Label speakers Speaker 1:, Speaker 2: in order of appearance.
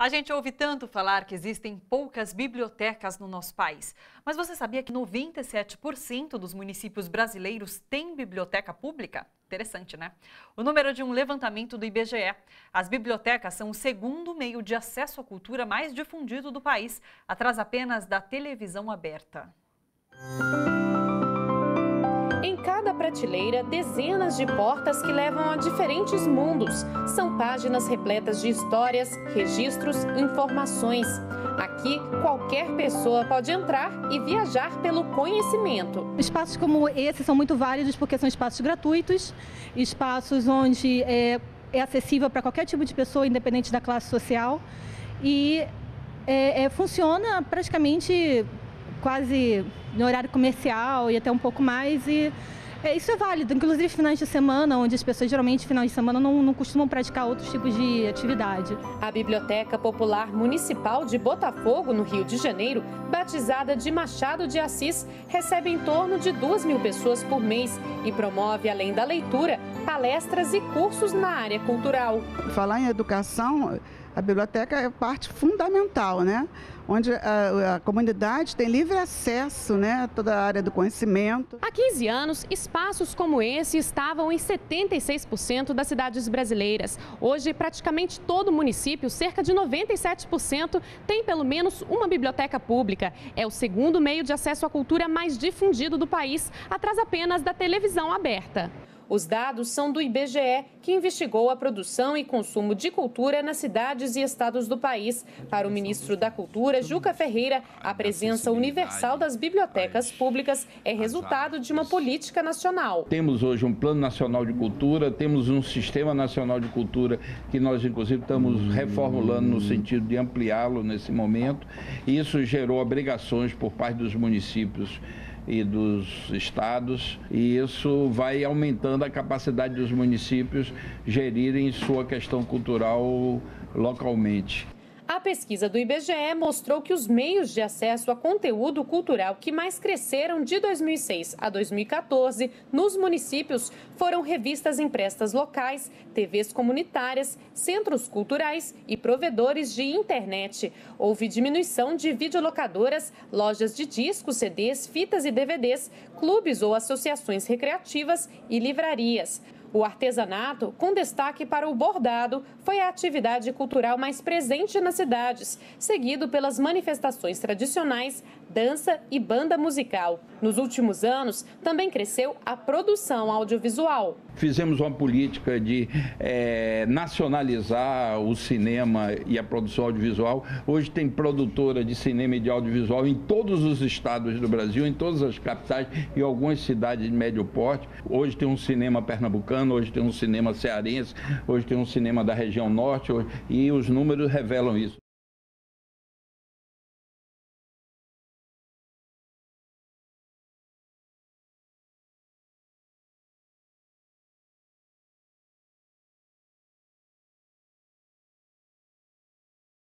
Speaker 1: A gente ouve tanto falar que existem poucas bibliotecas no nosso país. Mas você sabia que 97% dos municípios brasileiros têm biblioteca pública? Interessante, né? O número de um levantamento do IBGE. As bibliotecas são o segundo meio de acesso à cultura mais difundido do país, atrás apenas da televisão aberta.
Speaker 2: Em cada prateleira, dezenas de portas que levam a diferentes mundos. São páginas repletas de histórias, registros, informações. Aqui, qualquer pessoa pode entrar e viajar pelo conhecimento.
Speaker 3: Espaços como esse são muito válidos porque são espaços gratuitos, espaços onde é, é acessível para qualquer tipo de pessoa, independente da classe social. E é, é, funciona praticamente quase no horário comercial e até um pouco mais. E é, isso é válido, inclusive finais de semana, onde as pessoas geralmente, finais de semana, não, não costumam praticar outros tipos de atividade.
Speaker 2: A Biblioteca Popular Municipal de Botafogo, no Rio de Janeiro, batizada de Machado de Assis, recebe em torno de 2 mil pessoas por mês e promove, além da leitura, palestras e cursos na área cultural.
Speaker 4: Falar em educação a biblioteca é parte fundamental, né? onde a, a, comunidade tem livre acesso né, a toda a área do conhecimento.
Speaker 2: Há 15 anos, espaços como esse estavam em 76% das cidades brasileiras. Hoje, praticamente todo município, cerca de 97%, tem pelo menos uma biblioteca pública. É o segundo meio de acesso à cultura mais difundido do país, atrás apenas da televisão aberta. Os dados são do IBGE, que investigou a produção e consumo de cultura nas cidades e estados do país. Para o ministro da Cultura, Juca Ferreira, a presença universal das bibliotecas públicas é resultado de uma política nacional.
Speaker 5: Temos hoje um Plano Nacional de Cultura, temos um Sistema Nacional de Cultura que nós, inclusive, estamos reformulando no sentido de ampliá-lo nesse momento. Isso gerou obrigações por parte dos municípios e dos estados, e isso vai aumentando a capacidade dos municípios gerirem sua questão cultural localmente.
Speaker 2: A pesquisa do IBGE mostrou que os meios de acesso a conteúdo cultural que mais cresceram de 2006 a 2014 nos municípios foram revistas impressas locais, TVs comunitárias, centros culturais e provedores de internet. Houve diminuição de videolocadoras, lojas de discos, CDs, fitas e DVDs, clubes ou associações recreativas e livrarias. O artesanato, com destaque para o bordado, foi a atividade cultural mais presente nas cidades, seguido pelas manifestações tradicionais, dança e banda musical. Nos últimos anos, também cresceu a produção audiovisual.
Speaker 5: Fizemos uma política de é, nacionalizar o cinema e a produção audiovisual. Hoje tem produtora de cinema e de audiovisual em todos os estados do Brasil, em todas as capitais e algumas cidades de médio porte. Hoje tem um cinema pernambucano, hoje tem um cinema cearense, hoje tem um cinema da região norte hoje, e os números revelam isso.